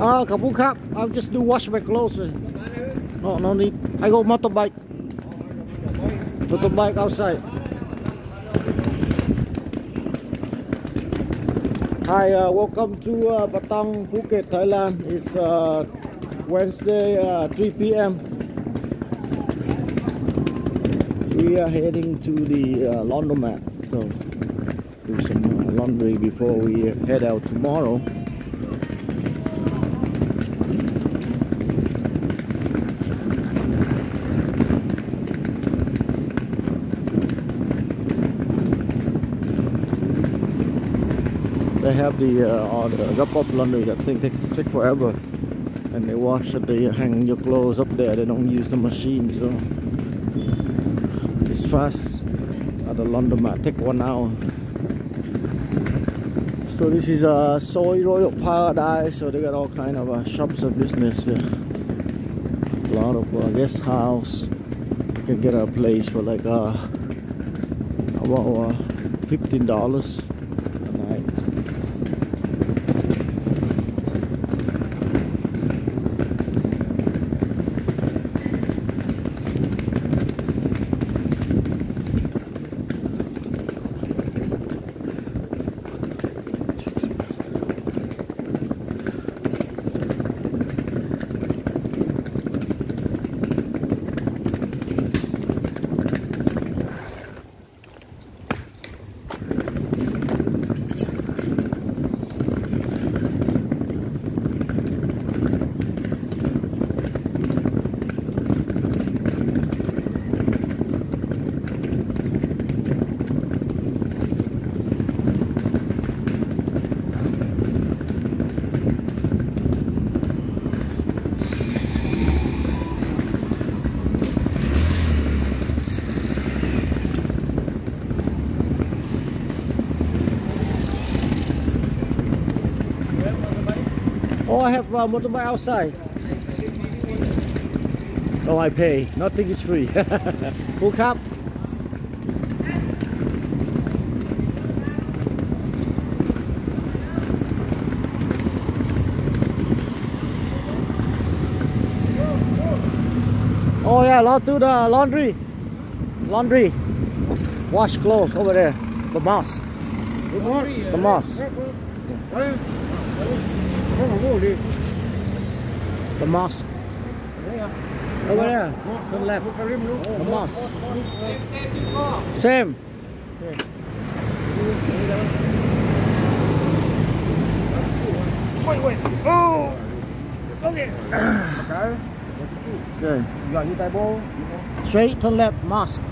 Ah, khắp khắp. I'll just do wash my clothes. No, no need. I go motorbike. Motorbike outside. Hi, uh, welcome to uh, Patong, Phuket, Thailand. It's uh, Wednesday, uh, 3 p.m. We are heading to the uh, laundromat. So, do some uh, laundry before we head out tomorrow. They have the uh, the drop off laundry that thing take, take forever. And they wash it they hang your clothes up there they don't use the machine so. It's fast. At the laundromat take one hour. So this is a uh, Soi Royal Paradise so they got all kind of uh, shops of business here. A lot of uh, guest house. You can get a place for like uh about uh, $15 Oh, I have uh, motorbike outside. Oh, I pay. Nothing is free. Hook up. Oh yeah, I'll do the laundry. Laundry. Wash clothes over there. The mosque. The mosque. The mosque. Over there. To the left. The mosque. Same. Wait, wait. Oh! Okay. Okay. Giờ như tay bô. Straight to left mosque.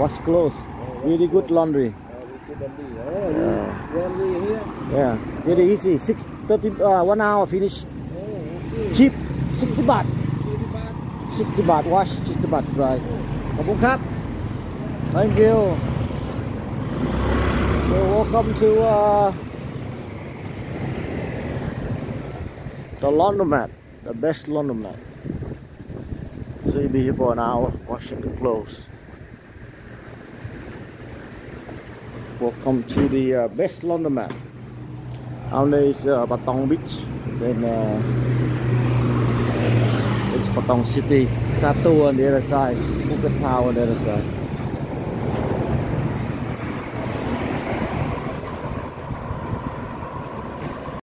wash clothes. Really good laundry. Oh, Yeah. laundry here. Yeah, very easy. Six thirty. Uh, one hour finish. Oh, okay. Cheap. Sixty baht. 30 baht. Sixty baht wash. Sixty baht dry. ขอบคุณครับ Thank you. So welcome to uh, the laundromat, the best laundromat. So you'll be here for an hour washing the clothes. Welcome to the uh, best laundromat. Down there is uh, Beach. Then uh, it's Patong City. Tattoo on the other side. Phuket Tower on the other side.